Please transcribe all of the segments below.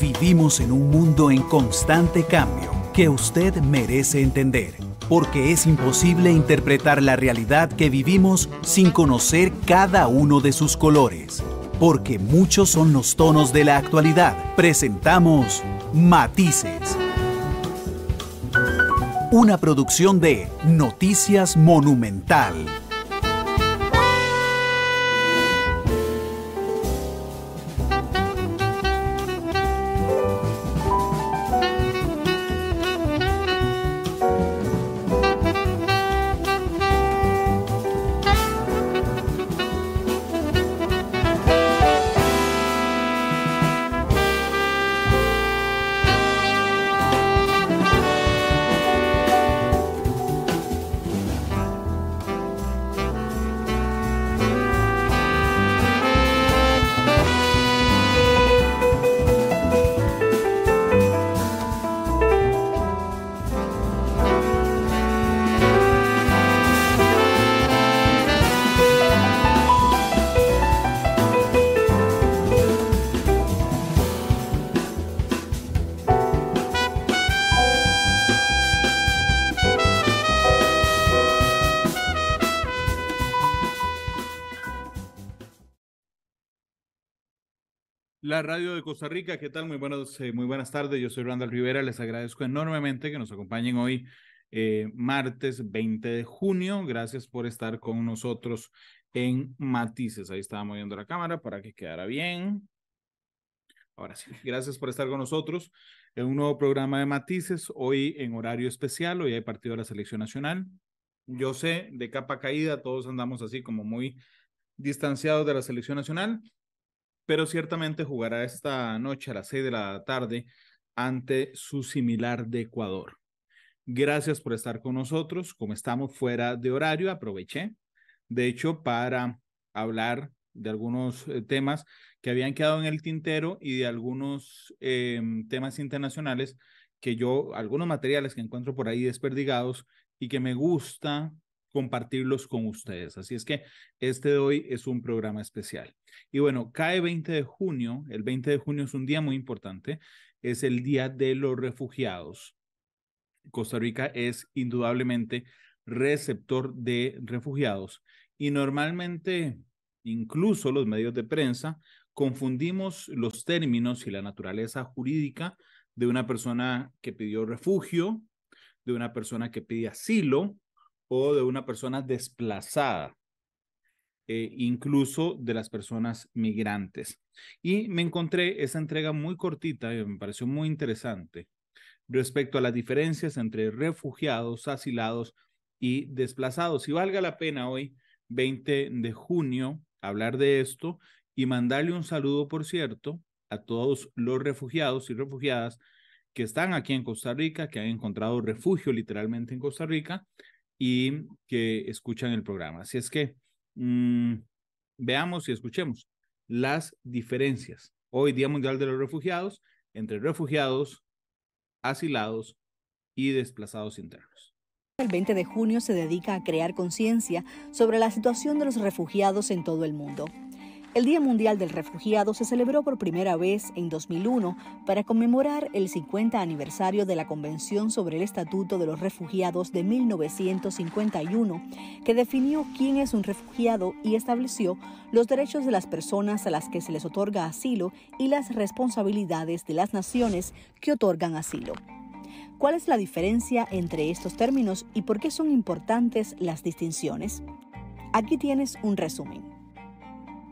Vivimos en un mundo en constante cambio que usted merece entender, porque es imposible interpretar la realidad que vivimos sin conocer cada uno de sus colores. Porque muchos son los tonos de la actualidad. Presentamos Matices. Una producción de Noticias Monumental. La radio de Costa Rica, ¿qué tal? Muy, buenos, eh, muy buenas tardes, yo soy Randall Rivera, les agradezco enormemente que nos acompañen hoy, eh, martes 20 de junio. Gracias por estar con nosotros en Matices. Ahí estaba moviendo la cámara para que quedara bien. Ahora sí, gracias por estar con nosotros en un nuevo programa de Matices, hoy en horario especial, hoy hay partido de la Selección Nacional. Yo sé, de capa caída, todos andamos así como muy distanciados de la Selección Nacional pero ciertamente jugará esta noche a las seis de la tarde ante su similar de Ecuador. Gracias por estar con nosotros. Como estamos fuera de horario, aproveché, de hecho, para hablar de algunos eh, temas que habían quedado en el tintero y de algunos em, temas internacionales que yo, algunos materiales que encuentro por ahí desperdigados y que me gusta compartirlos con ustedes. Así es que este de hoy es un programa especial. Y bueno, cae 20 de junio, el 20 de junio es un día muy importante, es el Día de los Refugiados. Costa Rica es indudablemente receptor de refugiados y normalmente incluso los medios de prensa confundimos los términos y la naturaleza jurídica de una persona que pidió refugio, de una persona que pide asilo o de una persona desplazada, eh, incluso de las personas migrantes. Y me encontré esa entrega muy cortita y me pareció muy interesante respecto a las diferencias entre refugiados, asilados y desplazados. Y valga la pena hoy, 20 de junio, hablar de esto y mandarle un saludo, por cierto, a todos los refugiados y refugiadas que están aquí en Costa Rica, que han encontrado refugio literalmente en Costa Rica y que escuchan el programa. Así es que mm, veamos y escuchemos las diferencias. Hoy, Día Mundial de los Refugiados, entre refugiados, asilados y desplazados internos. El 20 de junio se dedica a crear conciencia sobre la situación de los refugiados en todo el mundo. El Día Mundial del Refugiado se celebró por primera vez en 2001 para conmemorar el 50 aniversario de la Convención sobre el Estatuto de los Refugiados de 1951, que definió quién es un refugiado y estableció los derechos de las personas a las que se les otorga asilo y las responsabilidades de las naciones que otorgan asilo. ¿Cuál es la diferencia entre estos términos y por qué son importantes las distinciones? Aquí tienes un resumen.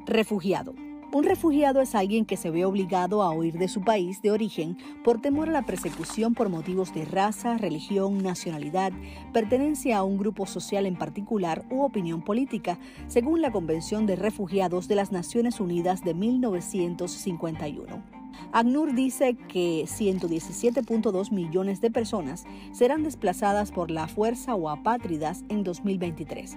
Refugiado. Un refugiado es alguien que se ve obligado a huir de su país de origen por temor a la persecución por motivos de raza, religión, nacionalidad, pertenencia a un grupo social en particular u opinión política, según la Convención de Refugiados de las Naciones Unidas de 1951. ACNUR dice que 117.2 millones de personas serán desplazadas por la fuerza o apátridas en 2023.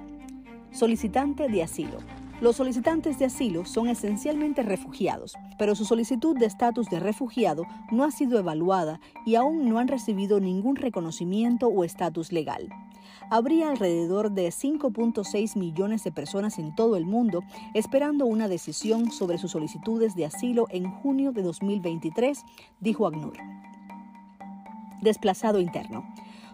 Solicitante de asilo. Los solicitantes de asilo son esencialmente refugiados, pero su solicitud de estatus de refugiado no ha sido evaluada y aún no han recibido ningún reconocimiento o estatus legal. habría alrededor de 5.6 millones de personas en todo el mundo esperando una decisión sobre sus solicitudes de asilo en junio de 2023, dijo ACNUR. Desplazado interno.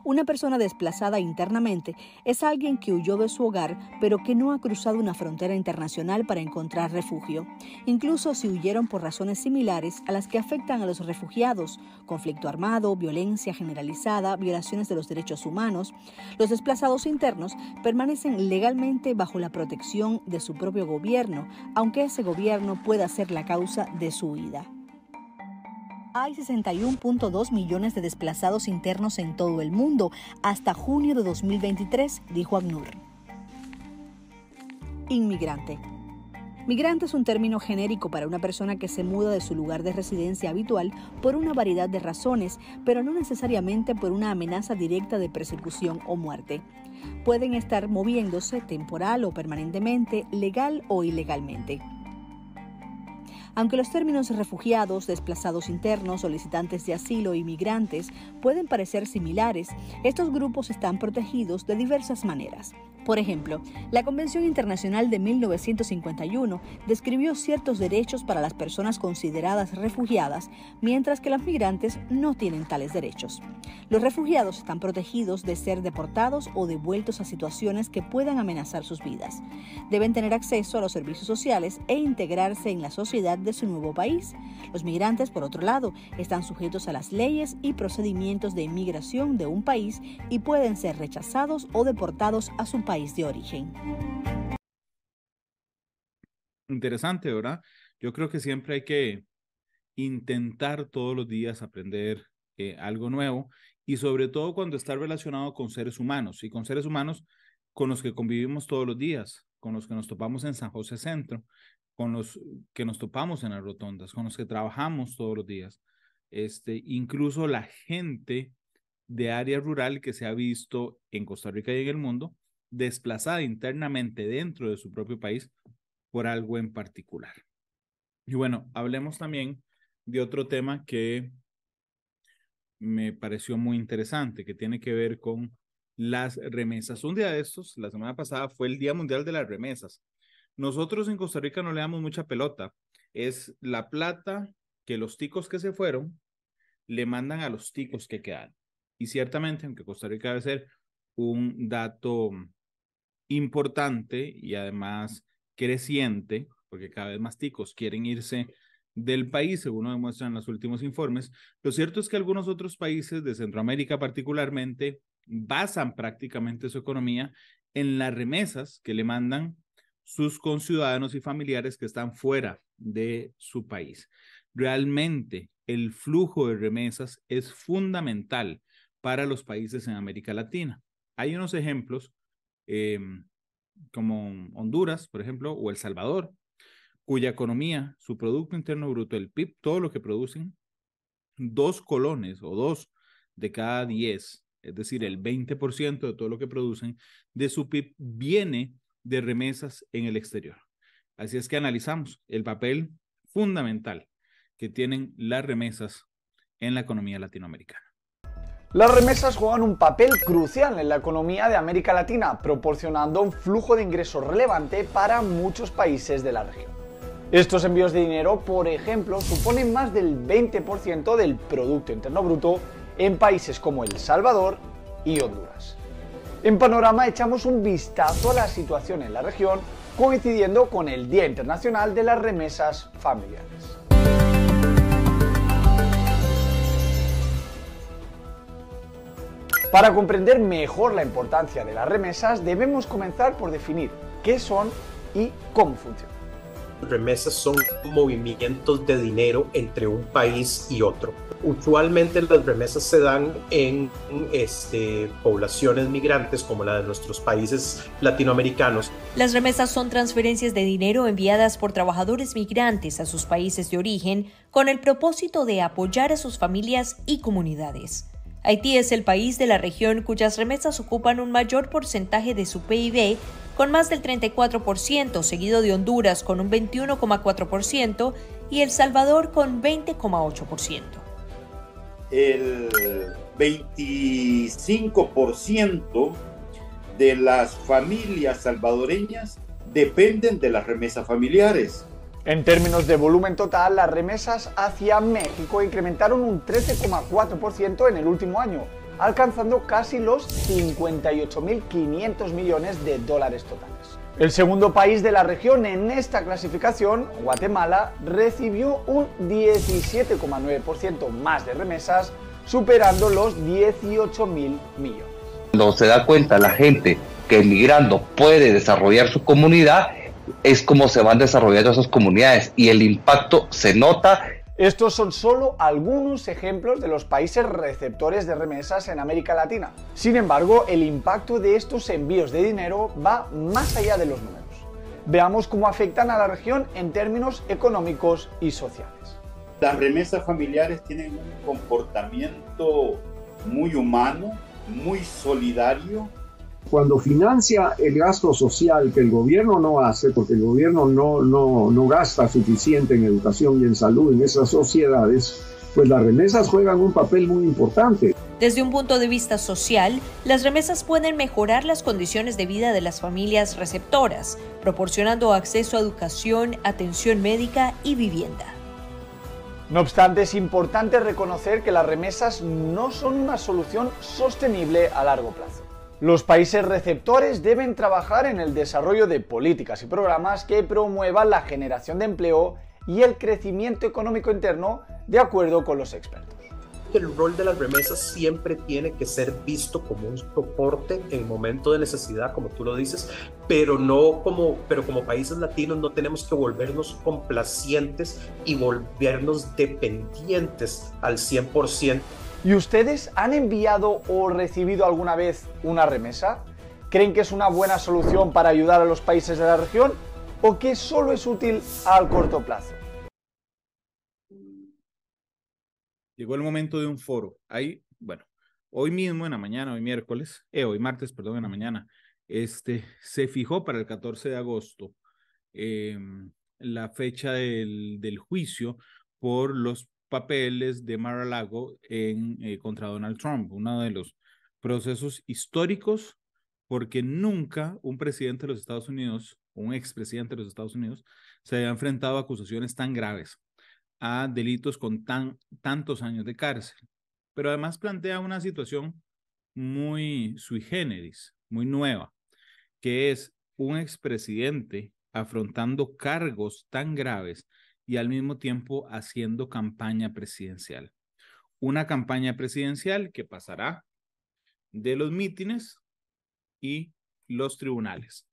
Una persona desplazada internamente es alguien que huyó de su hogar pero que no ha cruzado una frontera internacional para encontrar refugio, incluso si huyeron por razones similares a las que afectan a los refugiados, conflicto armado, violencia generalizada, violaciones de los derechos humanos. Los desplazados internos permanecen legalmente bajo la protección de su propio gobierno, aunque ese gobierno pueda ser la causa de su huida. Hay 61.2 millones de desplazados internos en todo el mundo hasta junio de 2023, dijo ACNUR. Inmigrante. Migrante es un término genérico para una persona que se muda de su lugar de residencia habitual por una variedad de razones, pero no necesariamente por una amenaza directa de persecución o muerte. Pueden estar moviéndose temporal o permanentemente, legal o ilegalmente. Aunque los términos refugiados, desplazados internos, solicitantes de asilo e inmigrantes pueden parecer similares, estos grupos están protegidos de diversas maneras. Por ejemplo, la Convención Internacional de 1951 describió ciertos derechos para las personas consideradas refugiadas, mientras que los migrantes no tienen tales derechos. Los refugiados están protegidos de ser deportados o devueltos a situaciones que puedan amenazar sus vidas. Deben tener acceso a los servicios sociales e integrarse en la sociedad de su nuevo país. Los migrantes, por otro lado, están sujetos a las leyes y procedimientos de inmigración de un país y pueden ser rechazados o deportados a su país de origen. Interesante, ¿verdad? Yo creo que siempre hay que intentar todos los días aprender eh, algo nuevo y sobre todo cuando está relacionado con seres humanos y con seres humanos con los que convivimos todos los días, con los que nos topamos en San José Centro, con los que nos topamos en las rotondas, con los que trabajamos todos los días. Este, incluso la gente de área rural que se ha visto en Costa Rica y en el mundo, desplazada internamente dentro de su propio país por algo en particular. Y bueno, hablemos también de otro tema que me pareció muy interesante, que tiene que ver con las remesas. Un día de estos, la semana pasada, fue el Día Mundial de las Remesas. Nosotros en Costa Rica no le damos mucha pelota. Es la plata que los ticos que se fueron le mandan a los ticos que quedan. Y ciertamente, aunque Costa Rica debe ser un dato importante y además creciente, porque cada vez más ticos quieren irse del país, según nos demuestran los últimos informes. Lo cierto es que algunos otros países de Centroamérica particularmente basan prácticamente su economía en las remesas que le mandan sus conciudadanos y familiares que están fuera de su país. Realmente el flujo de remesas es fundamental para los países en América Latina. Hay unos ejemplos Em, como Honduras, por ejemplo, o El Salvador, cuya economía, su Producto Interno Bruto, el PIB, todo lo que producen, dos colones o dos de cada diez, es decir, el 20% de todo lo que producen de su PIB viene de remesas en el exterior. Así es que analizamos el papel fundamental que tienen las remesas en la economía latinoamericana. Las remesas juegan un papel crucial en la economía de América Latina, proporcionando un flujo de ingresos relevante para muchos países de la región. Estos envíos de dinero, por ejemplo, suponen más del 20% del Producto Interno Bruto en países como El Salvador y Honduras. En Panorama echamos un vistazo a la situación en la región, coincidiendo con el Día Internacional de las Remesas Familiares. Para comprender mejor la importancia de las remesas, debemos comenzar por definir qué son y cómo funcionan. Remesas son movimientos de dinero entre un país y otro. Usualmente las remesas se dan en este, poblaciones migrantes como la de nuestros países latinoamericanos. Las remesas son transferencias de dinero enviadas por trabajadores migrantes a sus países de origen con el propósito de apoyar a sus familias y comunidades. Haití es el país de la región cuyas remesas ocupan un mayor porcentaje de su PIB, con más del 34%, seguido de Honduras con un 21,4% y El Salvador con 20,8%. El 25% de las familias salvadoreñas dependen de las remesas familiares. En términos de volumen total, las remesas hacia México incrementaron un 13,4% en el último año, alcanzando casi los 58.500 millones de dólares totales. El segundo país de la región en esta clasificación, Guatemala, recibió un 17,9% más de remesas, superando los 18.000 millones. Cuando se da cuenta la gente que emigrando puede desarrollar su comunidad, es como se van desarrollando esas comunidades y el impacto se nota estos son solo algunos ejemplos de los países receptores de remesas en América Latina. Sin embargo, el impacto de estos envíos de dinero va más allá de los números. Veamos cómo afectan a la región en términos económicos y sociales. Las remesas familiares tienen un comportamiento muy humano, muy solidario cuando financia el gasto social que el gobierno no hace, porque el gobierno no, no, no gasta suficiente en educación y en salud en esas sociedades, pues las remesas juegan un papel muy importante. Desde un punto de vista social, las remesas pueden mejorar las condiciones de vida de las familias receptoras, proporcionando acceso a educación, atención médica y vivienda. No obstante, es importante reconocer que las remesas no son una solución sostenible a largo plazo. Los países receptores deben trabajar en el desarrollo de políticas y programas que promuevan la generación de empleo y el crecimiento económico interno de acuerdo con los expertos. El rol de las remesas siempre tiene que ser visto como un soporte en momento de necesidad, como tú lo dices, pero no como, pero como países latinos no tenemos que volvernos complacientes y volvernos dependientes al 100% ¿Y ustedes han enviado o recibido alguna vez una remesa? ¿Creen que es una buena solución para ayudar a los países de la región o que solo es útil al corto plazo? Llegó el momento de un foro. Ahí, bueno, hoy mismo en la mañana, hoy miércoles, eh, hoy martes, perdón, en la mañana, este, se fijó para el 14 de agosto em, la fecha del, del juicio por los papeles de Mar-a-Lago eh, contra Donald Trump, uno de los procesos históricos porque nunca un presidente de los Estados Unidos, un expresidente de los Estados Unidos, se había enfrentado a acusaciones tan graves, a delitos con tan, tantos años de cárcel. Pero además plantea una situación muy sui generis, muy nueva, que es un expresidente afrontando cargos tan graves y al mismo tiempo haciendo campaña presidencial. Una campaña presidencial que pasará de los mítines y los tribunales.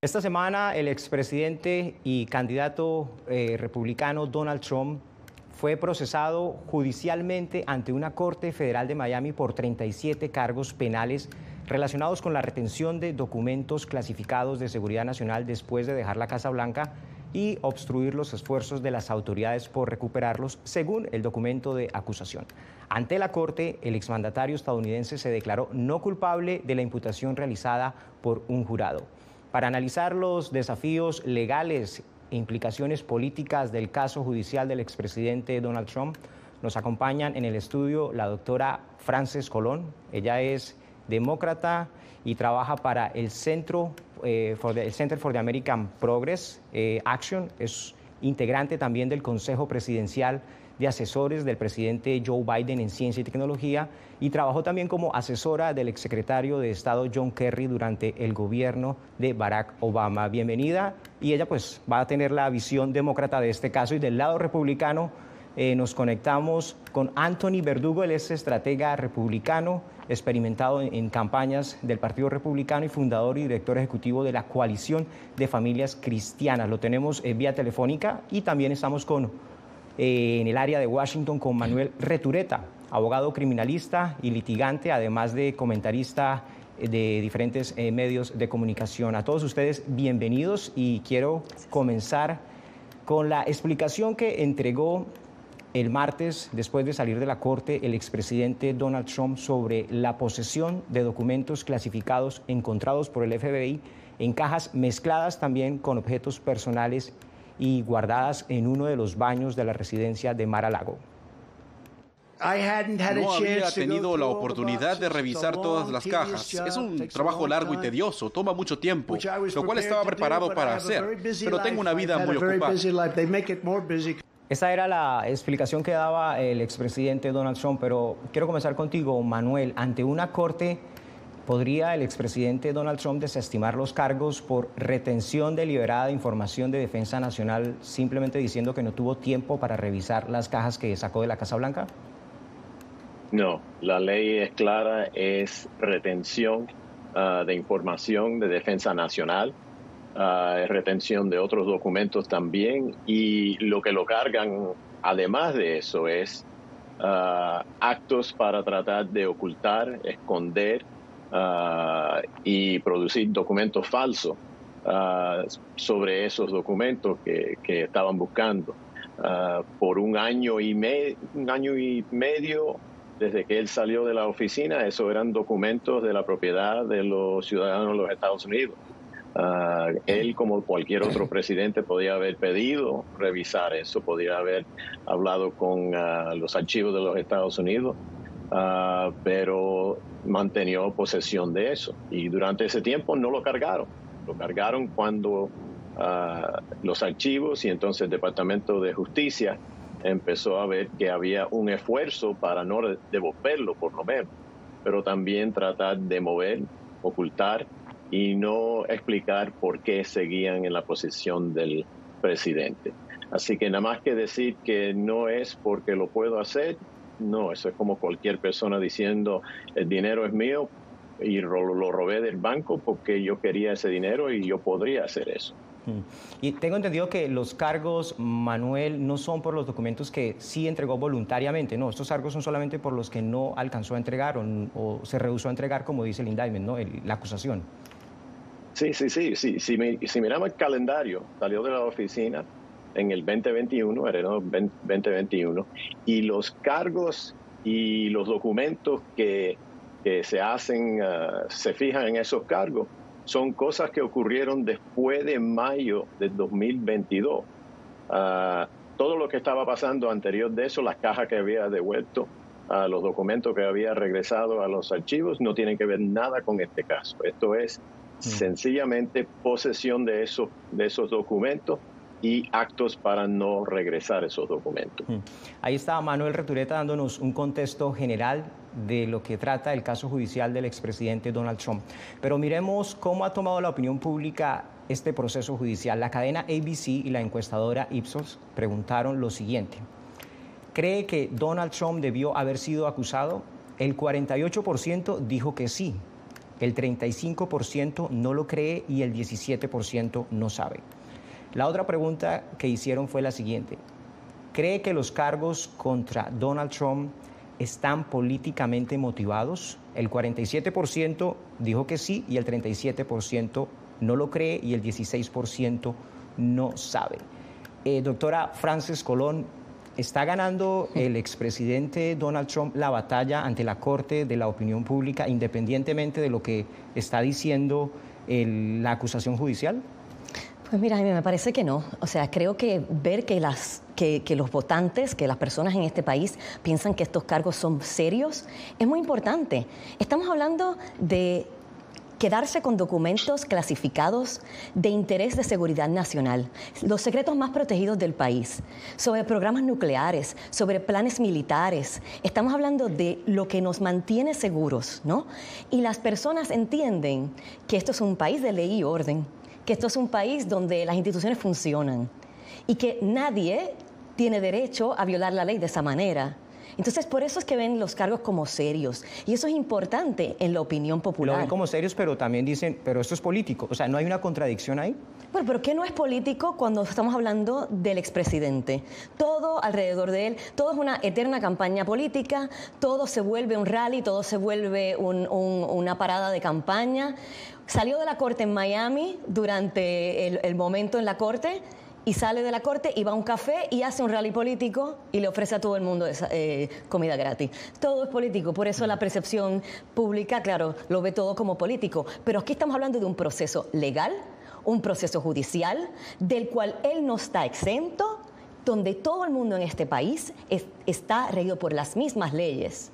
Esta semana el expresidente y candidato eh, republicano Donald Trump fue procesado judicialmente ante una Corte Federal de Miami por 37 cargos penales relacionados con la retención de documentos clasificados de seguridad nacional después de dejar la Casa Blanca y obstruir los esfuerzos de las autoridades por recuperarlos, según el documento de acusación. Ante la Corte, el exmandatario estadounidense se declaró no culpable de la imputación realizada por un jurado. Para analizar los desafíos legales e implicaciones políticas del caso judicial del expresidente Donald Trump, nos acompañan en el estudio la doctora Frances Colón. Ella es demócrata y trabaja para el Centro eh, el Center for the American Progress eh, Action, es integrante también del Consejo Presidencial de Asesores del presidente Joe Biden en Ciencia y Tecnología y trabajó también como asesora del exsecretario de Estado John Kerry durante el gobierno de Barack Obama. Bienvenida y ella pues va a tener la visión demócrata de este caso y del lado republicano eh, nos conectamos con Anthony Verdugo, él es estratega republicano experimentado en, campañas del Partido Republicano y fundador y director ejecutivo de la Coalición de Familias Cristianas. Lo tenemos en vía telefónica y también estamos con, eh, en el área de Washington con Manuel Retureta, abogado criminalista y litigante, además de comentarista eh, de diferentes eh, medios de comunicación. A todos ustedes, bienvenidos y quiero comenzar con la explicación que entregó el martes, después de salir de la corte, el expresidente Donald Trump sobre la posesión de documentos clasificados encontrados por el FBI en cajas mezcladas también con objetos personales y guardadas en uno de los baños de la residencia de Mar-a-Lago. No había tenido la oportunidad de revisar todas las cajas. Es un trabajo largo y tedioso, toma mucho tiempo, lo cual estaba preparado para hacer, pero tengo una vida muy ocupada. Esa era la explicación que daba el expresidente Donald Trump, pero quiero comenzar contigo, Manuel. Ante una corte, ¿podría el expresidente Donald Trump desestimar los cargos por retención deliberada de información de defensa nacional simplemente diciendo que no tuvo tiempo para revisar las cajas que sacó de la Casa Blanca? No, la ley es clara, es retención ah, de información de defensa nacional, uh, retención de otros documentos también y lo que lo cargan además de eso es ah, actos para tratar de ocultar, esconder y producir documentos falsos sobre esos documentos que, estaban buscando. por un año y un año y medio desde que él salió de la oficina, eso eran documentos de la propiedad de los ciudadanos de los Estados Unidos. Ah, él, como cualquier otro presidente, podía haber pedido revisar eso, podía haber hablado con ah, los archivos de los Estados Unidos, uh, pero mantenió posesión de eso. Y durante ese tiempo no lo cargaron. Lo cargaron cuando los archivos y entonces el Departamento de Justicia empezó a ver que había un esfuerzo para no devolverlo, por lo menos, pero también tratar de mover, ocultar y no explicar por qué seguían en la posición del presidente. Así que nada más que decir que no es porque lo puedo hacer, no, eso es como cualquier persona diciendo el dinero es mío y lo robé del banco porque yo quería ese dinero y yo podría hacer eso. Y tengo entendido que los cargos, Manuel, no son por los documentos que sí entregó voluntariamente, no, estos cargos son solamente por los que no alcanzó a entregar o, se rehusó a entregar, como dice el indictment, ¿no? la acusación. Sí, sí, sí, sí. Si, miramos el calendario, salió de la oficina en el 2021, el 2021, y los cargos y los documentos que, que se hacen, ah, se fijan en esos cargos, son cosas que ocurrieron después de mayo del 2022. Ah, todo lo que estaba pasando anterior de eso, las cajas que había devuelto, a los documentos que había regresado a los archivos, no tienen que ver nada con este caso. Esto es. Sencillamente posesión de esos, de esos documentos y actos para no regresar esos documentos. Mm. Ahí está Manuel Retureta dándonos un contexto general de lo que trata el caso judicial del expresidente Donald Trump. Pero miremos cómo ha tomado la opinión pública este proceso judicial. La cadena ABC y la encuestadora Ipsos preguntaron lo siguiente. ¿Cree que Donald Trump debió haber sido acusado? El 48% dijo que sí, el 35% no lo cree y el 17% no sabe. La otra pregunta que hicieron fue la siguiente. ¿Cree que los cargos contra Donald Trump están políticamente motivados? El 47% dijo que sí y el 37% no lo cree y el 16% no sabe. Eh, doctora Frances Colón, ¿está ganando el expresidente Donald Trump la batalla ante la Corte de la opinión pública independientemente de lo que está diciendo la acusación judicial? Pues mira, a mí me parece que no. O sea, creo que ver que, los votantes, que las personas en este país piensan que estos cargos son serios, es muy importante. Estamos hablando de quedarse con documentos clasificados de interés de seguridad nacional, los secretos más protegidos del país, sobre programas nucleares, sobre planes militares. Estamos hablando de lo que nos mantiene seguros, ¿no? Y las personas entienden que esto es un país de ley y orden que esto es un país donde las instituciones funcionan y que nadie tiene derecho a violar la ley de esa manera. Entonces, por eso es que ven los cargos como serios. Y eso es importante en la opinión popular. Lo ven como serios, pero también dicen, pero esto es político. O sea, ¿no hay una contradicción ahí? Bueno, pero ¿qué no es político cuando estamos hablando del expresidente? Todo alrededor de él, todo es una eterna campaña política, todo se vuelve un rally, todo se vuelve una parada de campaña. Salió de la corte en Miami durante el, momento en la corte y sale de la corte y va a un café y hace un rally político y le ofrece a todo el mundo eh, comida gratis. Todo es político, por eso la percepción pública, claro, lo ve todo como político. Pero aquí estamos hablando de un proceso legal, un proceso judicial, del cual él no está exento donde todo el mundo en este país está regido por las mismas leyes.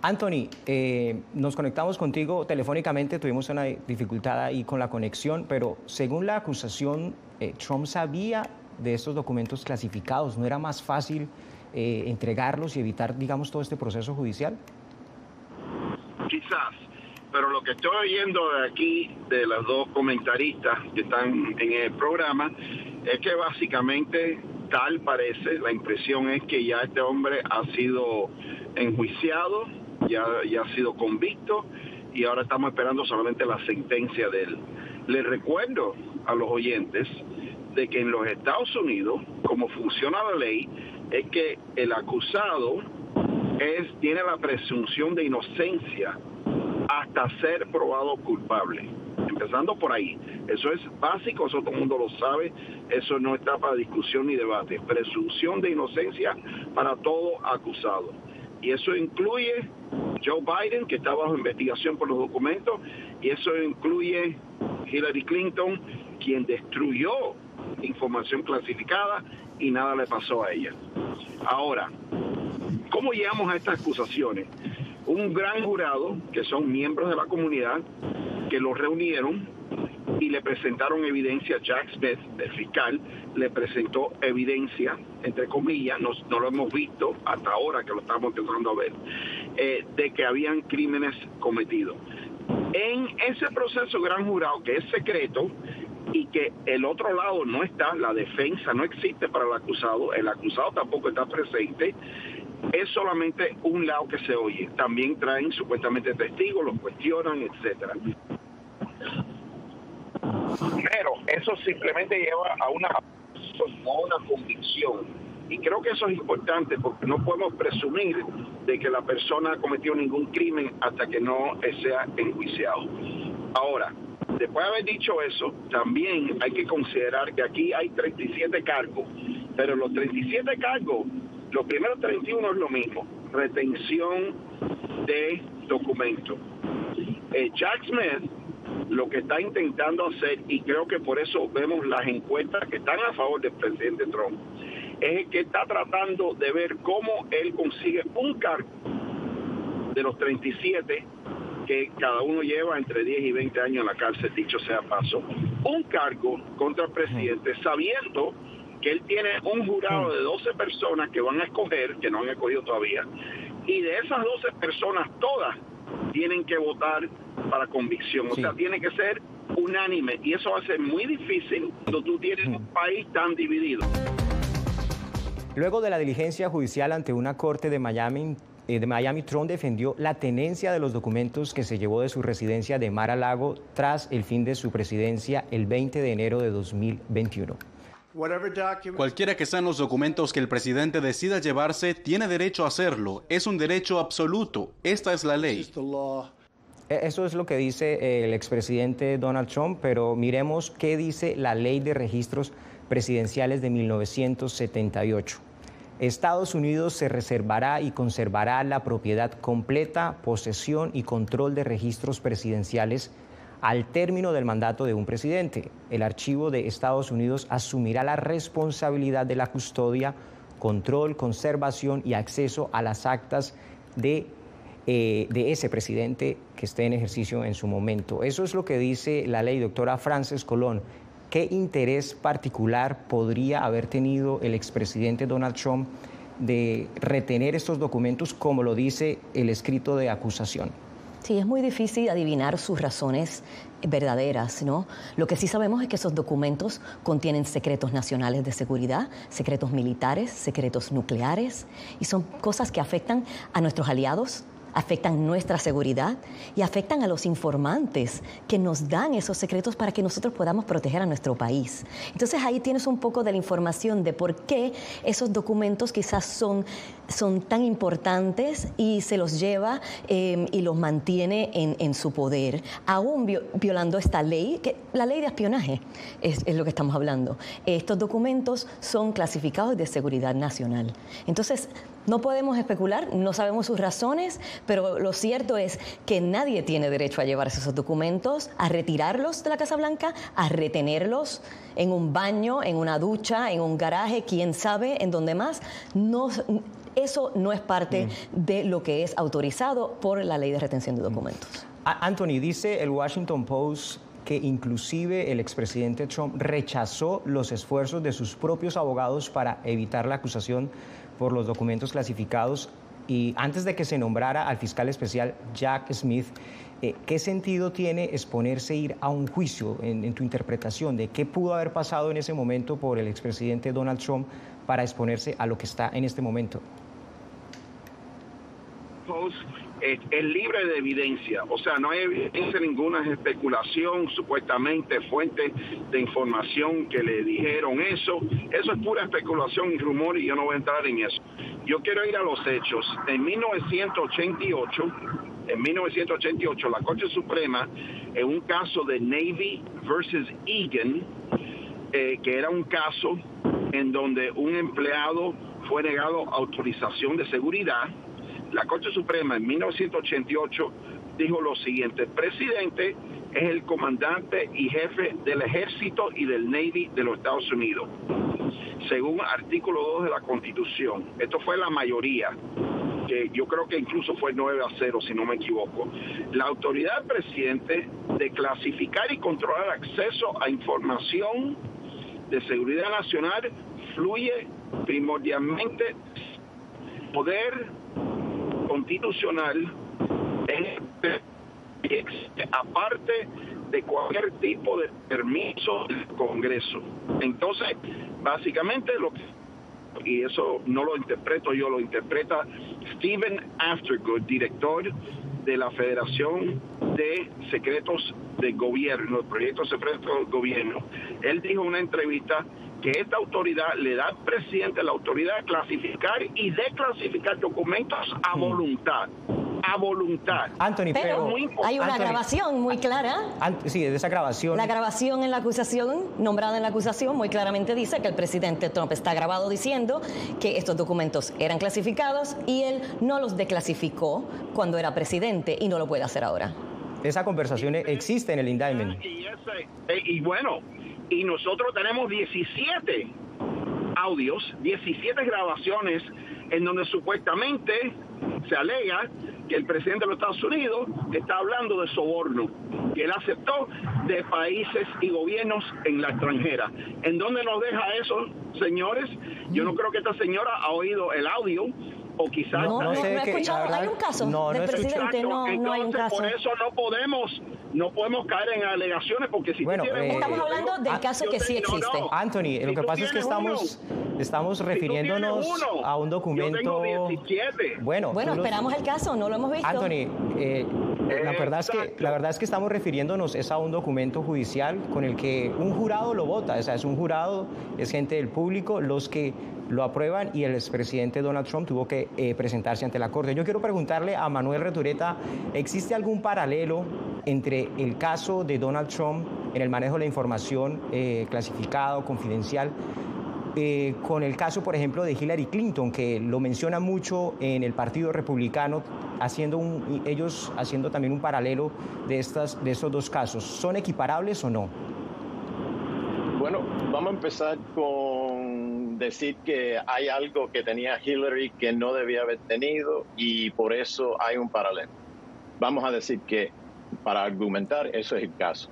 Anthony, eh, nos conectamos contigo telefónicamente, tuvimos una dificultad ahí con la conexión, pero según la acusación, eh, Trump sabía de estos documentos clasificados, ¿no era más fácil eh, entregarlos y evitar, digamos, todo este proceso judicial? Quizás, pero lo que estoy oyendo aquí de las dos comentaristas que están en el programa es que básicamente tal parece, la impresión es que ya este hombre ha sido enjuiciado, ya, ya ha sido convicto y ahora estamos esperando solamente la sentencia de él. Les recuerdo a los oyentes de que en los Estados Unidos, como funciona la ley, es que el acusado es, tiene la presunción de inocencia hasta ser probado culpable. Empezando por ahí. Eso es básico, eso todo el mundo lo sabe, eso no está para discusión ni debate. Presunción de inocencia para todo acusado. Y eso incluye Joe Biden, que está bajo investigación por los documentos, y eso incluye Hillary Clinton, quien destruyó información clasificada y nada le pasó a ella. Ahora, ¿cómo llegamos a estas acusaciones? Un gran jurado, que son miembros de la comunidad, que los reunieron y le presentaron evidencia. Jack Smith, el fiscal, le presentó evidencia, entre comillas, no, lo hemos visto hasta ahora que lo estamos empezando a ver, eh, de que habían crímenes cometidos. En ese proceso gran jurado, que es secreto, y que el otro lado no está, la defensa no existe para el acusado, el acusado tampoco está presente, es solamente un lado que se oye. También traen supuestamente testigos, los cuestionan, etcétera. Pero eso simplemente lleva a una, una convicción. Y creo que eso es importante porque no podemos presumir de que la persona ha cometido ningún crimen hasta que no sea enjuiciado. Ahora, después de haber dicho eso, también hay que considerar que aquí hay 37 cargos, pero los 37 cargos, los primeros 31 es lo mismo, retención de documentos. Eh, Jack Smith lo que está intentando hacer, y creo que por eso vemos las encuestas que están a favor del presidente Trump, es que está tratando de ver cómo él consigue un cargo de los 37 que cada uno lleva entre 10 y 20 años en la cárcel, dicho sea paso, un cargo contra el presidente sabiendo que él tiene un jurado de 12 personas que van a escoger, que no han escogido todavía, y de esas 12 personas todas tienen que votar para convicción, o sea, tiene que ser unánime y eso va a ser muy difícil cuando tú tienes un país tan dividido. Luego de la diligencia judicial ante una corte de Miami, eh, de Miami, Trump defendió la tenencia de los documentos que se llevó de su residencia de Mar a Lago tras el fin de su presidencia el 20 de enero de 2021. Cualquiera que sean los documentos que el presidente decida llevarse, tiene derecho a hacerlo. Es un derecho absoluto. Esta es la ley. E, eso es lo que dice el expresidente Donald Trump, pero miremos qué dice la ley de registros presidenciales de 1978. Estados Unidos se reservará y conservará la propiedad completa, posesión y control de registros presidenciales al término del mandato de un presidente. El archivo de Estados Unidos asumirá la responsabilidad de la custodia, control, conservación y acceso a las actas de eh, de ese presidente que esté en ejercicio en su momento. Eso es lo que dice la ley, doctora Frances Colón. ¿Qué interés particular podría haber tenido el expresidente Donald Trump de retener estos documentos como lo dice el escrito de acusación? Sí, es muy difícil adivinar sus razones verdaderas, ¿no? Lo que sí sabemos es que esos documentos contienen secretos nacionales de seguridad, secretos militares, secretos nucleares, y son cosas que afectan a nuestros aliados, afectan nuestra seguridad y afectan a los informantes que nos dan esos secretos para que nosotros podamos proteger a nuestro país. Entonces ahí tienes un poco de la información de por qué esos documentos quizás son, son tan importantes y se los lleva em, y los mantiene en, su poder, aún violando esta ley, que la ley de espionaje es, es lo que estamos hablando. Estos documentos son clasificados de seguridad nacional. Entonces, No podemos especular, no sabemos sus razones, pero lo cierto es que nadie tiene derecho a llevarse esos documentos, a retirarlos de la Casa Blanca, a retenerlos en un baño, en una ducha, en un garaje, quién sabe, en donde más. No, eso no es parte mm. de lo que es autorizado por la ley de retención de documentos. Anthony, dice el Washington Post que inclusive el expresidente Trump rechazó los esfuerzos de sus propios abogados para evitar la acusación por los documentos clasificados y antes de que se nombrara al fiscal especial Jack Smith, eh, ¿qué sentido tiene exponerse a ir a un juicio en, tu interpretación de qué pudo haber pasado en ese momento por el expresidente Donald Trump para exponerse a lo que está en este momento? Es, libre de evidencia, o sea, no hay evidencia ninguna especulación, supuestamente fuente de información que le dijeron eso, eso es pura especulación y rumor y yo no voy a entrar en eso. Yo quiero ir a los hechos. En 1988, en 1988 la Corte Suprema, en un caso de Navy versus Egan, eh, que era un caso en donde un empleado fue negado autorización de seguridad, la Corte Suprema en 1988 dijo lo siguiente, el presidente es el comandante y jefe del ejército y del Navy de los Estados Unidos, según artículo 2 de la Constitución. Esto fue la mayoría, que yo creo que incluso fue 9 a 0, si no me equivoco. La autoridad del presidente de clasificar y controlar acceso a información de seguridad nacional fluye primordialmente poder constitucional aparte de cualquier tipo de permiso del Congreso. Entonces, básicamente lo que y eso no lo interpreto yo, lo interpreta Stephen Aftergood, director de la Federación de Secretos de Gobierno, proyectos secretos del gobierno. Él dijo en una entrevista que esta autoridad le da al presidente la autoridad de clasificar y declasificar documentos a mm. voluntad. A voluntad. Anthony, pero, hay una grabación muy clara. sí, de esa grabación. La grabación en la acusación, nombrada en la acusación, muy claramente dice que el presidente Trump está grabado diciendo que estos documentos eran clasificados y él no los declasificó cuando era presidente y no lo puede hacer ahora. Esa conversación existe en el indictment. y eh, bueno, y nosotros tenemos 17 audios, 17 grabaciones en donde supuestamente se alega que el presidente de los Estados Unidos está hablando de soborno, que él aceptó de países y gobiernos en la extranjera. ¿En dónde nos deja eso, señores? Yo no creo que esta señora ha oído el audio o quizás no, no, sé escuchado, hay un caso no, del presidente, no, no hay un caso. Por eso no podemos no podemos caer en alegaciones porque si bueno, eh, estamos hablando del caso que sí existe. Anthony, lo que pasa es que estamos estamos refiriéndonos a un documento. Bueno, bueno, esperamos el caso, no lo hemos visto. Anthony, eh, la verdad es que la verdad es que estamos refiriéndonos es a un documento judicial con el que un jurado lo vota, o sea, es un jurado, es gente del público los que lo aprueban y el expresidente Donald Trump tuvo que eh, presentarse ante la Corte. Yo quiero preguntarle a Manuel Retureta, ¿existe algún paralelo entre el caso de Donald Trump en el manejo de la información eh, clasificada o confidencial eh, con el caso, por ejemplo, de Hillary Clinton, que lo menciona mucho en el Partido Republicano, haciendo un, ellos haciendo también un paralelo de, estas, de estos dos casos. ¿Son equiparables o no? Bueno, vamos a empezar con decir que hay algo que tenía Hillary que no debía haber tenido y por eso hay un paralelo. Vamos a decir que para argumentar eso es el caso.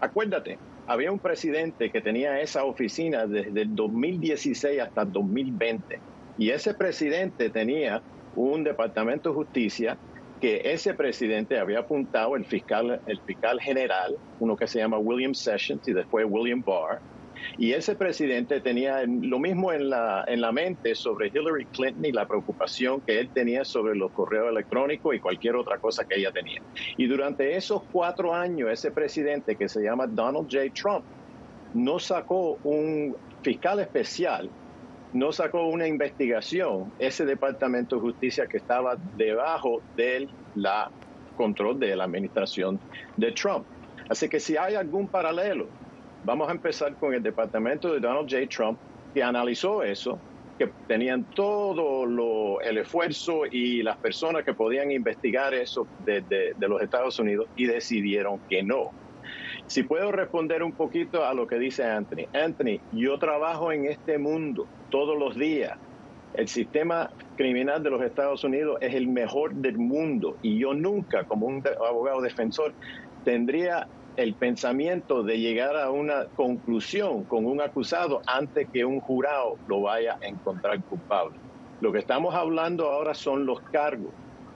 Acuérdate, había un presidente que tenía esa oficina desde el 2016 hasta 2020 y ese presidente tenía un departamento de justicia que ese presidente había apuntado el fiscal, el fiscal general, uno que se llama William Sessions y después William Barr, y ese presidente tenía lo mismo en la, en la mente sobre Hillary Clinton y la preocupación que él tenía sobre los correos electrónicos y cualquier otra cosa que ella tenía. Y durante esos cuatro años, ese presidente que se llama Donald J. Trump no sacó un fiscal especial no sacó una investigación ese Departamento de Justicia que estaba debajo del la control de la administración de Trump. Así que si hay algún paralelo Vamos a empezar con el departamento de Donald J. Trump, que analizó eso, que tenían todo lo, el esfuerzo y las personas que podían investigar eso de los Estados Unidos y decidieron que no. Si puedo responder un poquito a lo que dice Anthony. Anthony, yo trabajo en este mundo todos los días. El sistema criminal de los Estados Unidos es el mejor del mundo y yo nunca, como un abogado defensor, tendría el pensamiento de llegar a una conclusión con un acusado antes que un jurado lo vaya a encontrar culpable. Lo que estamos hablando ahora son los cargos.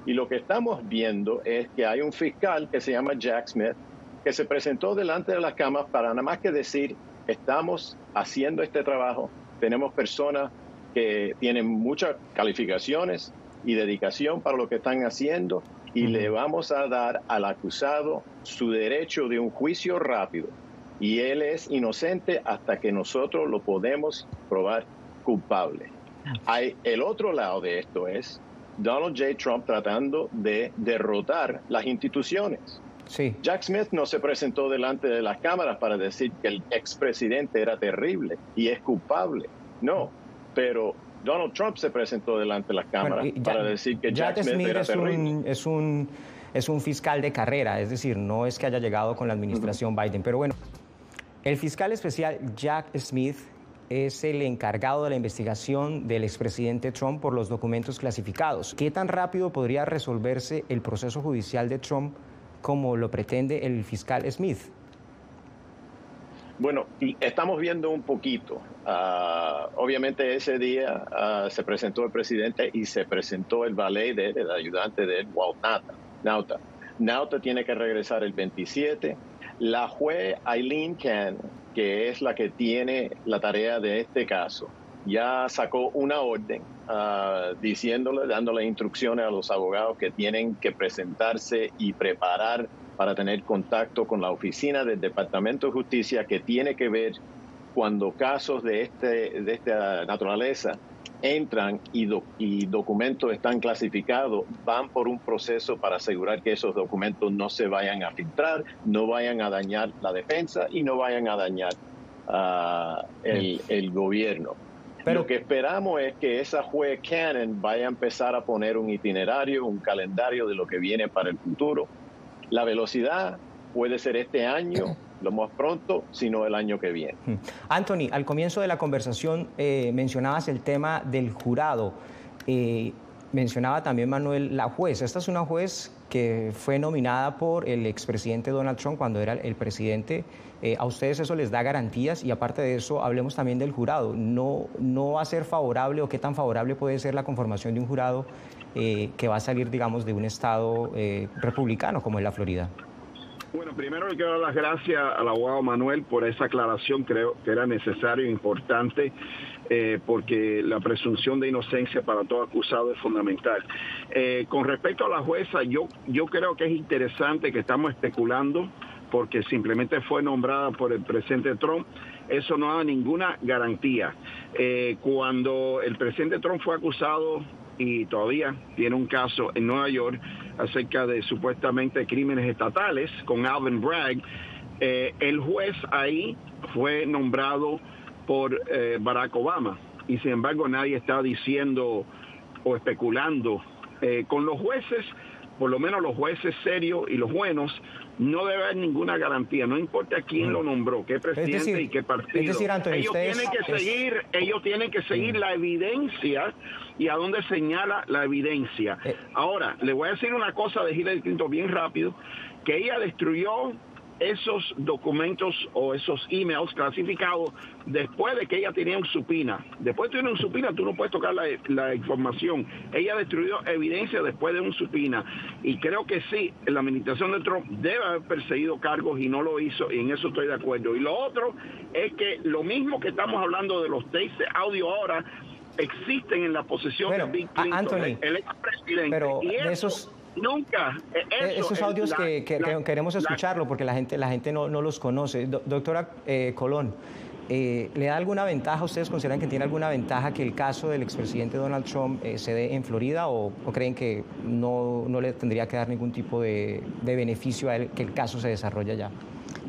Y lo que estamos viendo es que hay un fiscal que se llama Jack Smith, que se presentó delante de las camas para nada más que decir, estamos haciendo este trabajo, tenemos personas que tienen muchas calificaciones y dedicación para lo que están haciendo y le vamos a dar al acusado su derecho de un juicio rápido. Y él es inocente hasta que nosotros lo podemos probar culpable. Hay, el otro lado de esto es Donald J. Trump tratando de derrotar las instituciones. Sí. Jack Smith no se presentó delante de las cámaras para decir que el expresidente era terrible y es culpable. No, pero Donald Trump se presentó delante de las cámaras para decir que Jack, Smith, era es terrible. Un, es, un, es un fiscal de carrera, es decir, no es que haya llegado con la administración Biden. Pero bueno, el fiscal especial Jack Smith es el encargado de la investigación del expresidente Trump por los documentos clasificados. ¿Qué tan rápido podría resolverse el proceso judicial de Trump como lo pretende el fiscal Smith? Bueno, estamos viendo un poquito. Uh, obviamente ese día uh, se presentó el presidente y se presentó el valet de él, el ayudante de él. Nauta. Nauta tiene que regresar el 27. La juez Eileen Can, que es la que tiene la tarea de este caso, ya sacó una orden uh, diciéndole, dándole instrucciones a los abogados que tienen que presentarse y preparar para tener contacto con la oficina del Departamento de Justicia que tiene que ver cuando casos de, este, de esta naturaleza entran y, do, y, documentos están clasificados, van por un proceso para asegurar que esos documentos no se vayan a filtrar, no vayan a dañar la defensa y no vayan a dañar uh, el, el, gobierno. Pero, Lo que esperamos es que esa juez Cannon vaya a empezar a poner un itinerario, un calendario de lo que viene para el futuro la velocidad puede ser este año, lo más pronto, sino el año que viene. Anthony, al comienzo de la conversación eh, mencionabas el tema del jurado. Eh, mencionaba también Manuel la juez. Esta es una juez que fue nominada por el expresidente Donald Trump cuando era el presidente. Eh, a ustedes eso les da garantías y aparte de eso hablemos también del jurado. ¿No, ¿No va a ser favorable o qué tan favorable puede ser la conformación de un jurado eh, que va a salir, digamos, de un estado eh, republicano como es la Florida? Bueno, primero le quiero dar las gracias al abogado Manuel por esa aclaración, creo que era necesario e importante, eh, porque la presunción de inocencia para todo acusado es fundamental. Eh, con respecto a la jueza, yo, yo creo que es interesante que estamos especulando, porque simplemente fue nombrada por el presidente Trump, eso no da ninguna garantía. Eh, cuando el presidente Trump fue acusado y todavía tiene un caso en Nueva York acerca de supuestamente crímenes estatales con Alvin Bragg. Eh, el juez ahí fue nombrado por eh, Barack Obama y sin embargo nadie está diciendo o especulando. Eh, con los jueces, por lo menos los jueces serios y los buenos, no debe haber ninguna garantía, no importa quién lo nombró, qué presidente decir, y qué partido. Es decir, Anthony, ellos tienen que es, seguir, ellos tienen que seguir la evidencia y a dónde señala la evidencia. Eh. Ahora, le voy a decir una cosa de Hillary Clinton bien rápido, que ella destruyó esos documentos o esos emails clasificados después de que ella tenía un supina. Después de tener un supina, tú no puedes tocar la, la, información. Ella destruyó evidencia después de un supina. Y creo que sí, la administración de Trump debe haber perseguido cargos y no lo hizo, y en eso estoy de acuerdo. Y lo otro es que lo mismo que estamos hablando de los tapes de audio ahora, existen en la posesión bueno, de Bill Clinton, Anthony, el, el expresidente. Pero y de eso, esos nunca eso, esos audios la, que, que, la, queremos escucharlo porque la gente la gente no, no los conoce Do, doctora eh, Colón eh, ¿Le da alguna ventaja? ¿Ustedes consideran que tiene alguna ventaja que el caso del expresidente Donald Trump eh, se dé en Florida o, o creen que no, no, le tendría que dar ningún tipo de, de, beneficio a él que el caso se desarrolle allá?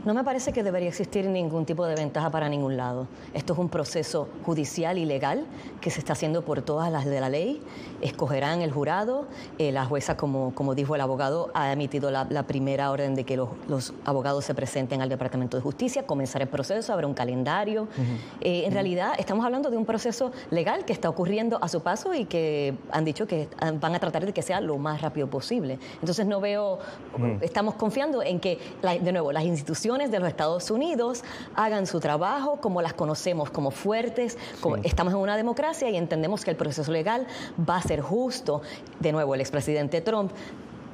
No me parece que debería existir ningún tipo de ventaja para ningún lado. Esto es un proceso judicial y legal que se está haciendo por todas las de la ley. Escogerán el jurado. Eh, la jueza, como, como dijo el abogado, ha emitido la, primera orden de que los, abogados se presenten al Departamento de Justicia. Comenzará el proceso, habrá un calendario. Eh, en realidad, estamos hablando de un proceso legal que está ocurriendo a su paso y que han dicho que van a tratar de que sea lo más rápido posible. Entonces, no veo, estamos confiando en que, de nuevo, las instituciones de los Estados Unidos hagan su trabajo como las conocemos, como fuertes, como estamos en una democracia y entendemos que el proceso legal va a ser justo. De nuevo, el expresidente Trump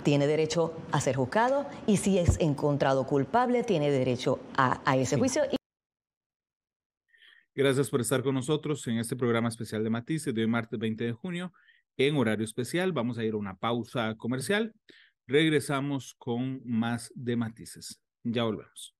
tiene derecho a ser juzgado y si es encontrado culpable, tiene derecho a, ese juicio. Gracias por estar con nosotros en este programa especial de Matices de hoy martes 20 de junio en horario especial. Vamos a ir a una pausa comercial. Regresamos con más de Matices. Ya volvemos.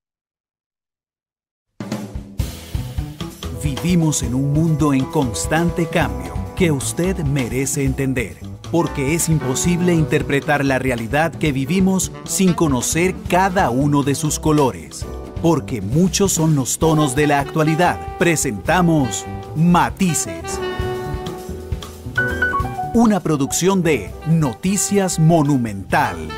Vivimos en un mundo en constante cambio que usted merece entender, porque es imposible interpretar la realidad que vivimos sin conocer cada uno de sus colores. Porque muchos son los tonos de la actualidad. Presentamos Matices. Una producción de Noticias Monumental.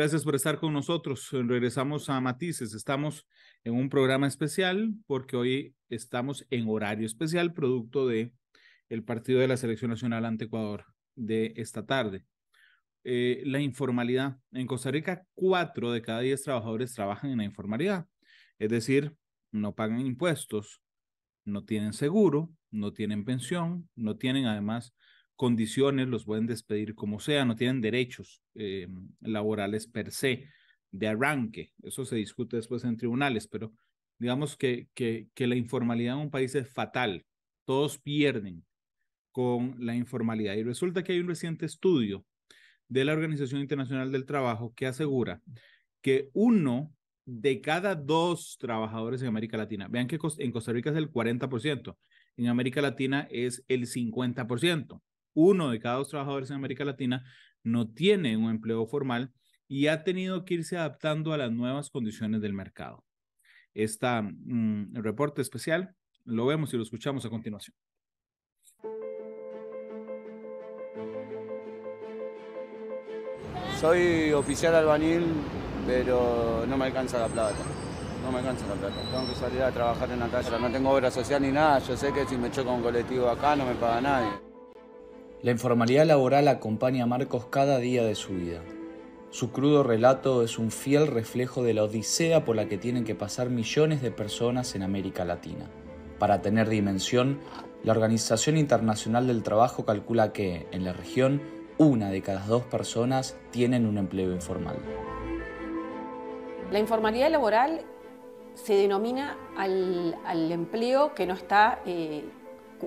Gracias por estar con nosotros. Regresamos a Matices. Estamos en un programa especial porque hoy estamos en horario especial, producto de el partido de la Selección Nacional ante Ecuador de esta tarde. Eh, la informalidad. En Costa Rica, cuatro de cada diez trabajadores trabajan en la informalidad. Es decir, no pagan impuestos, no tienen seguro, no tienen pensión, no tienen además condiciones, los pueden despedir como sea, no tienen derechos eh, laborales per se de arranque. Eso se discute después en tribunales, pero digamos que, que, que la informalidad en un país es fatal. Todos pierden con la informalidad. Y resulta que hay un reciente estudio de la Organización Internacional del Trabajo que asegura que uno de cada dos trabajadores en América Latina, vean que en Costa Rica es el 40%, en América Latina es el 50% uno de cada dos trabajadores en América Latina no tiene un empleo formal y ha tenido que irse adaptando a las nuevas condiciones del mercado. Este reporte especial lo vemos y lo escuchamos a continuación. Soy oficial albanil, pero no me alcanza la plata. No me alcanza la plata. Tengo que salir a trabajar en la calle. No tengo obra social ni nada. Yo sé que si me choca un colectivo acá no me paga nadie. La informalidad laboral acompaña a Marcos cada día de su vida. Su crudo relato es un fiel reflejo de la odisea por la que tienen que pasar millones de personas en América Latina. Para tener dimensión, la Organización Internacional del Trabajo calcula que, en la región, una de cada dos personas tienen un empleo informal. La informalidad laboral se denomina al, empleo que no está eh,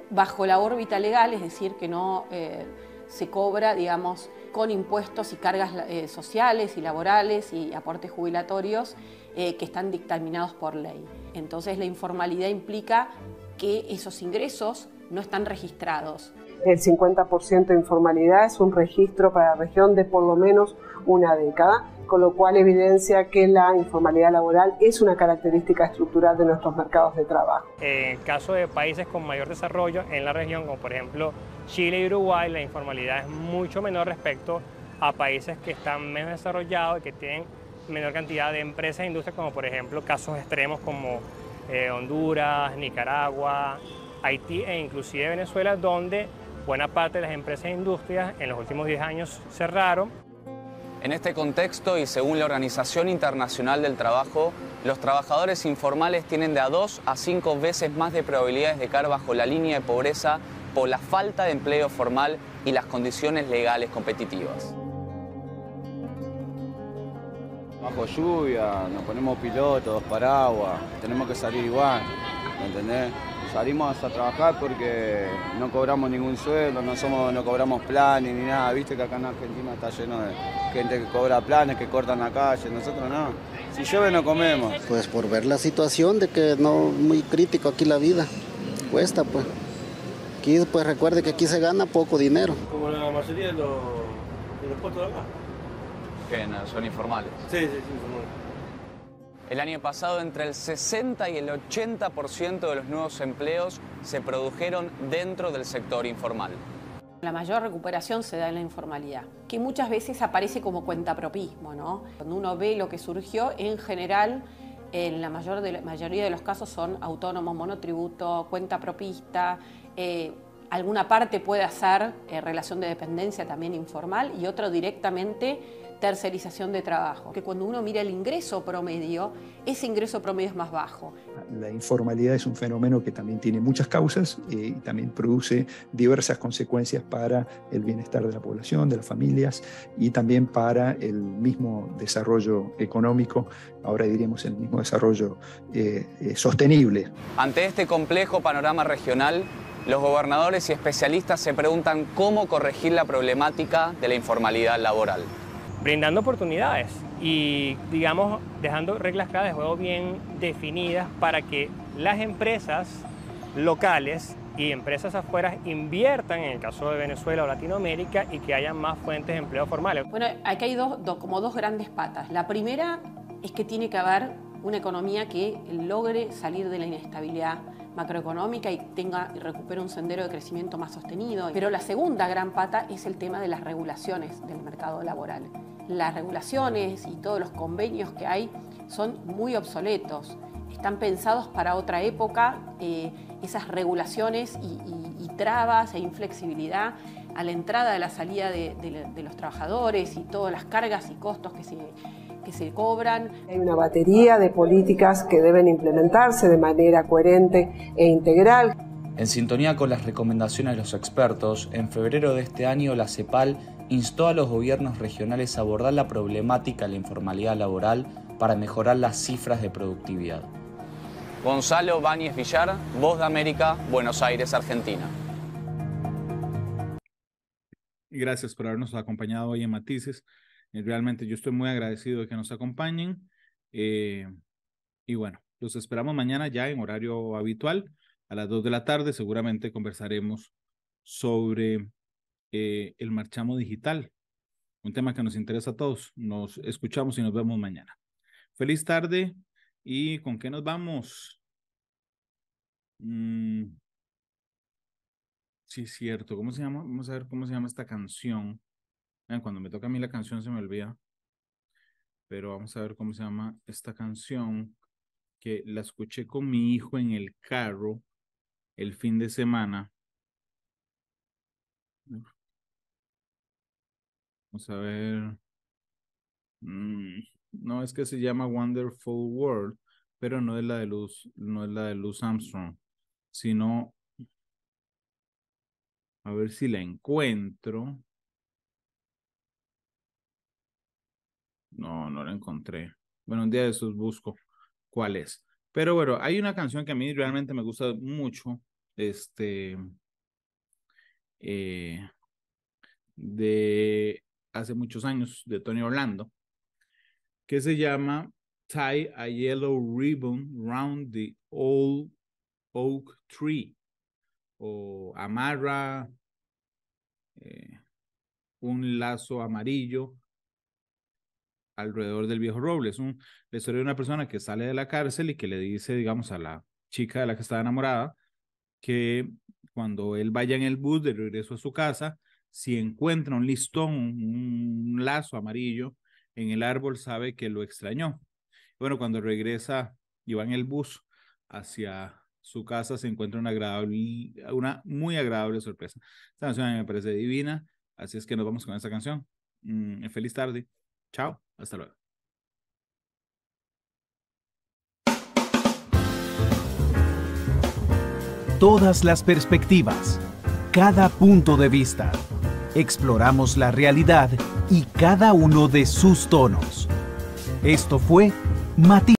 bajo la órbita legal, es decir, que no eh, se cobra, digamos, con impuestos y cargas eh, sociales y laborales y aportes jubilatorios eh, que están dictaminados por ley. Entonces la informalidad implica que esos ingresos no están registrados. El 50% de informalidad es un registro para la región de por lo menos una década con lo cual evidencia que la informalidad laboral es una característica estructural de nuestros mercados de trabajo. En el caso de países con mayor desarrollo en la región, como por ejemplo Chile y Uruguay, la informalidad es mucho menor respecto a países que están menos desarrollados y que tienen menor cantidad de empresas e industrias, como por ejemplo casos extremos como eh, Honduras, Nicaragua, Haití e inclusive Venezuela, donde buena parte de las empresas e industrias en los últimos 10 años cerraron. En este contexto y según la Organización Internacional del Trabajo, los trabajadores informales tienen de a dos a cinco veces más de probabilidades de caer bajo la línea de pobreza por la falta de empleo formal y las condiciones legales competitivas. Bajo lluvia, nos ponemos pilotos, paraguas, tenemos que salir igual, ¿me entendés? Salimos a trabajar porque no cobramos ningún sueldo, no, somos, no cobramos planes ni nada. Viste que acá en Argentina está lleno de gente que cobra planes, que cortan la calle, nosotros no. Si llueve no comemos. Pues por ver la situación de que no muy crítico aquí la vida, cuesta pues. Aquí pues recuerde que aquí se gana poco dinero. Como la mayoría de los, de los puestos de acá. Que no, son informales. Sí, sí, sí, informales. El año pasado entre el 60 y el 80% de los nuevos empleos se produjeron dentro del sector informal. La mayor recuperación se da en la informalidad, que muchas veces aparece como cuentapropismo, ¿no? Cuando uno ve lo que surgió, en general, en la, mayor mayoría de los casos son autónomos, monotributo, cuenta propista, eh, alguna parte puede hacer eh, relación de dependencia también informal y otro directamente tercerización de trabajo, que cuando uno mira el ingreso promedio, ese ingreso promedio es más bajo. La informalidad es un fenómeno que también tiene muchas causas eh, y también produce diversas consecuencias para el bienestar de la población, de las familias y también para el mismo desarrollo económico, ahora diríamos el mismo desarrollo eh, eh, sostenible. Ante este complejo panorama regional, los gobernadores y especialistas se preguntan cómo corregir la problemática de la informalidad laboral brindando oportunidades y, digamos, dejando reglas claras de juego bien definidas para que las empresas locales y empresas afuera inviertan en el caso de Venezuela o Latinoamérica y que haya más fuentes de empleo formales. Bueno, aquí hay dos, como dos grandes patas. La primera es que tiene que haber una economía que logre salir de la inestabilidad macroeconómica y tenga y recupere un sendero de crecimiento más sostenido. Pero la segunda gran pata es el tema de las regulaciones del mercado laboral las regulaciones y todos los convenios que hay son muy obsoletos. Están pensados para otra época, eh, esas regulaciones y, trabas e inflexibilidad a la entrada y la salida de, los trabajadores y todas las cargas y costos que se, que se cobran. Hay una batería de políticas que deben implementarse de manera coherente e integral. En sintonía con las recomendaciones de los expertos, en febrero de este año la CEPAL instó a los gobiernos regionales a abordar la problemática de la informalidad laboral para mejorar las cifras de productividad. Gonzalo Báñez Villar, Voz de América, Buenos Aires, Argentina. Gracias por habernos acompañado hoy en Matices. Eh, realmente yo estoy muy agradecido de que nos acompañen. Eh, y bueno, los esperamos mañana ya en horario habitual, a las 2 de la tarde. Seguramente conversaremos sobre eh, el marchamo digital, un tema que nos interesa a todos. Nos escuchamos y nos vemos mañana. Feliz tarde y ¿con qué nos vamos? Mm. Sí, cierto. ¿Cómo se llama? Vamos a ver cómo se llama esta canción. Cuando me toca a mí la canción se me olvida. Pero vamos a ver cómo se llama esta canción que la escuché con mi hijo en el carro el fin de semana. Vamos a ver. Mm, no, es que se llama Wonderful World, pero no es la de Luz, no es la de Luz Armstrong, sino a ver si la encuentro. No, no la encontré. Bueno, un día de esos busco cuál es. Pero bueno, hay una canción que a mí realmente me gusta mucho. Este. Eh, de hace muchos años de Tony Orlando, que se llama Tie a Yellow Ribbon Round the Old Oak Tree o amarra eh, un lazo amarillo alrededor del viejo roble. Es un, la historia de una persona que sale de la cárcel y que le dice, digamos, a la chica de la que estaba enamorada, que cuando él vaya en el bus de regreso a su casa, si encuentra un listón, un, lazo amarillo en el árbol, sabe que lo extrañó. Bueno, cuando regresa y va en el bus hacia su casa, se encuentra una, agradable, una muy agradable sorpresa. Esta canción me parece divina, así es que nos vamos con esta canción. Mm, feliz tarde. Chao, hasta luego. Todas las perspectivas, cada punto de vista. Exploramos la realidad y cada uno de sus tonos. Esto fue Mati